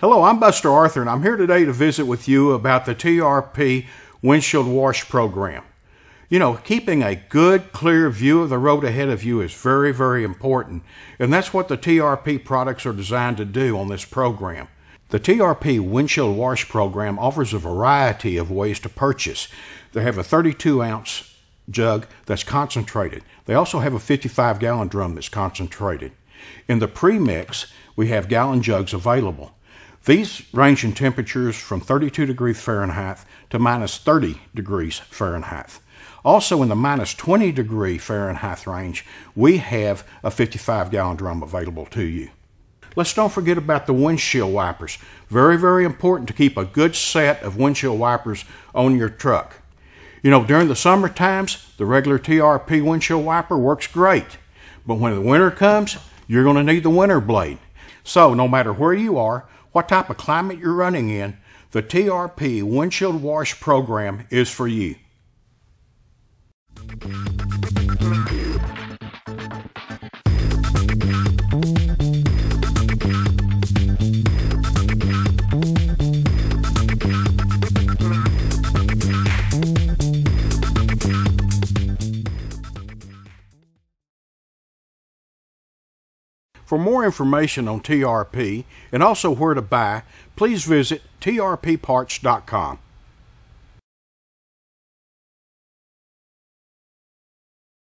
Hello, I'm Buster Arthur, and I'm here today to visit with you about the TRP windshield wash program. You know, keeping a good, clear view of the road ahead of you is very, very important, and that's what the TRP products are designed to do on this program. The TRP windshield wash program offers a variety of ways to purchase. They have a 32 ounce jug that's concentrated. They also have a 55 gallon drum that's concentrated. In the premix, we have gallon jugs available. These range in temperatures from 32 degrees Fahrenheit to minus 30 degrees Fahrenheit. Also, in the minus 20 degree Fahrenheit range, we have a 55 gallon drum available to you. Let's don't forget about the windshield wipers. Very, very important to keep a good set of windshield wipers on your truck. You know, during the summer times, the regular TRP windshield wiper works great. But when the winter comes, you're going to need the winter blade. So, no matter where you are, what type of climate you're running in, the TRP windshield wash program is for you. For more information on TRP and also where to buy, please visit trpparts.com.